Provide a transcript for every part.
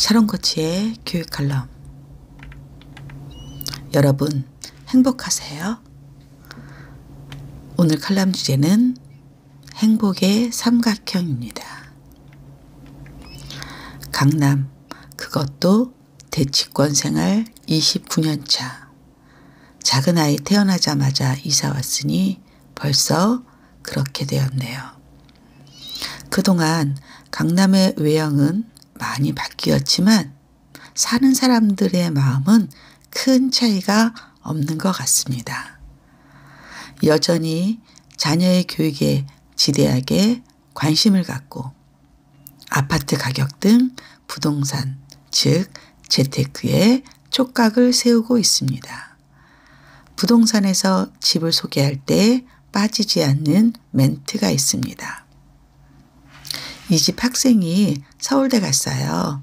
샤론코치의 교육 칼럼. 여러분, 행복하세요? 오늘 칼럼 주제는 행복의 삼각형입니다. 강남, 그것도 대치권 생활 29년 차. 작은 아이 태어나자마자 이사 왔으니 벌써 그렇게 되었네요. 그동안 강남의 외형은 많이 바뀌었지만 사는 사람들의 마음은 큰 차이가 없는 것 같습니다. 여전히 자녀의 교육에 지대하게 관심을 갖고 아파트 가격 등 부동산, 즉 재테크에 촉각을 세우고 있습니다. 부동산에서 집을 소개할 때 빠지지 않는 멘트가 있습니다. 이 집 학생이 서울대 갔어요.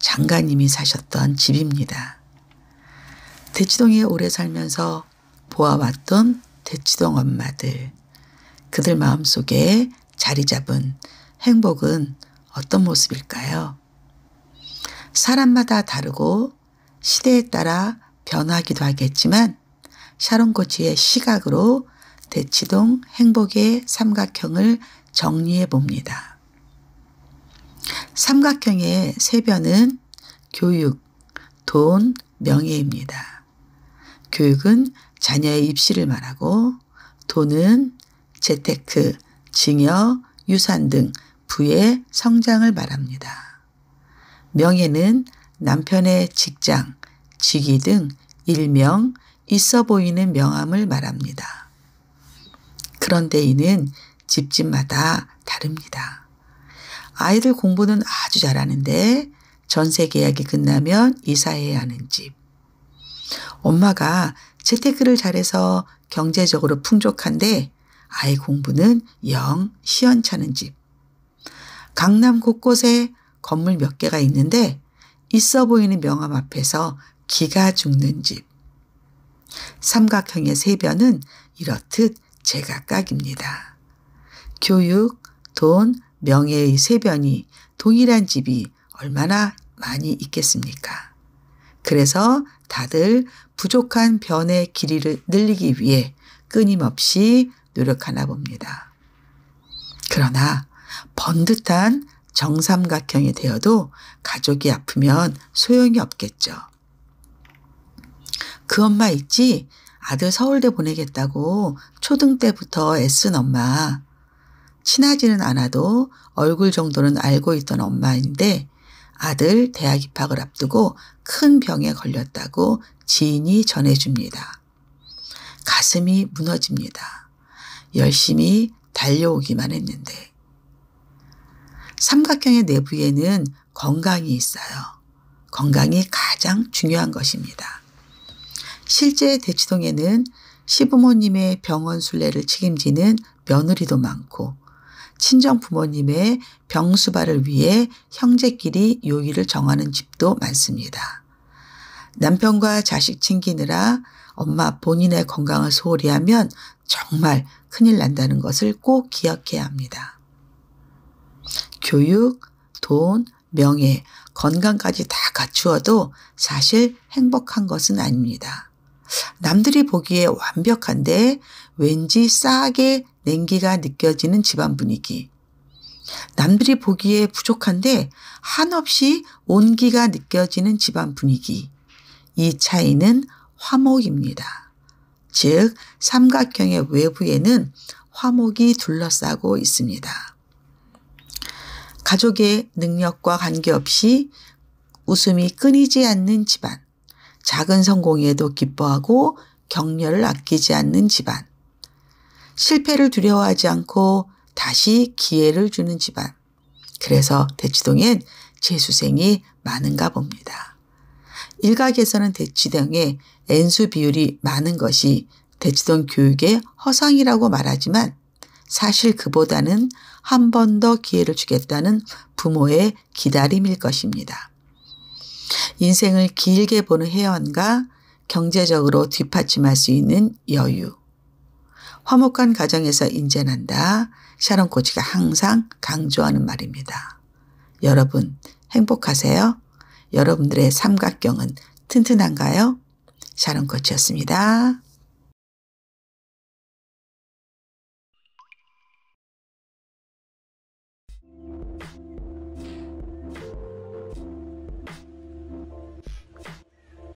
장가님이 사셨던 집입니다. 대치동에 오래 살면서 보아왔던 대치동 엄마들, 그들 마음속에 자리 잡은 행복은 어떤 모습일까요? 사람마다 다르고 시대에 따라 변하기도 하겠지만 샤론 코치의 시각으로 대치동 행복의 삼각형을 정리해 봅니다. 삼각형의 세 변은 교육, 돈, 명예입니다. 교육은 자녀의 입시를 말하고 돈은 재테크, 증여, 유산 등 부의 성장을 말합니다. 명예는 남편의 직장, 직위 등 일명 있어 보이는 명함을 말합니다. 그런데 이는 집집마다 다릅니다. 아이들 공부는 아주 잘하는데 전세 계약이 끝나면 이사해야 하는 집. 엄마가 재테크를 잘해서 경제적으로 풍족한데 아이 공부는 영 시원찮은 집. 강남 곳곳에 건물 몇 개가 있는데 있어 보이는 명함 앞에서 기가 죽는 집. 삼각형의 세변은 이렇듯 제각각입니다. 교육, 돈, 명예의 세변이 동일한 집이 얼마나 많이 있겠습니까? 그래서 다들 부족한 변의 길이를 늘리기 위해 끊임없이 노력하나 봅니다. 그러나 번듯한 정삼각형이 되어도 가족이 아프면 소용이 없겠죠. 그 엄마 있지? 아들 서울대 보내겠다고 초등 때부터 애쓴 엄마. 친하지는 않아도 얼굴 정도는 알고 있던 엄마인데 아들 대학 입학을 앞두고 큰 병에 걸렸다고 지인이 전해줍니다. 가슴이 무너집니다. 열심히 달려오기만 했는데. 삼각형의 내부에는 건강이 있어요. 건강이 가장 중요한 것입니다. 실제 대치동에는 시부모님의 병원 순례를 책임지는 며느리도 많고 친정 부모님의 병수발을 위해 형제끼리 요일을 정하는 집도 많습니다. 남편과 자식 챙기느라 엄마 본인의 건강을 소홀히 하면 정말 큰일 난다는 것을 꼭 기억해야 합니다. 교육, 돈, 명예, 건강까지 다 갖추어도 사실 행복한 것은 아닙니다. 남들이 보기에 완벽한데 왠지 싸게 냉기가 느껴지는 집안 분위기. 남들이 보기에 부족한데 한없이 온기가 느껴지는 집안 분위기. 이 차이는 화목입니다. 즉, 삼각형의 외부에는 화목이 둘러싸고 있습니다. 가족의 능력과 관계없이 웃음이 끊이지 않는 집안. 작은 성공에도 기뻐하고 격려를 아끼지 않는 집안. 실패를 두려워하지 않고 다시 기회를 주는 집안. 그래서 대치동엔 재수생이 많은가 봅니다. 일각에서는 대치동에 N수 비율이 많은 것이 대치동 교육의 허상이라고 말하지만 사실 그보다는 한 번 더 기회를 주겠다는 부모의 기다림일 것입니다. 인생을 길게 보는 회원과 경제적으로 뒷받침할 수 있는 여유. 화목한 가정에서 인재난다. 샤론 코치가 항상 강조하는 말입니다. 여러분 행복하세요? 여러분들의 삼각경은 튼튼한가요? 샤론 코치였습니다.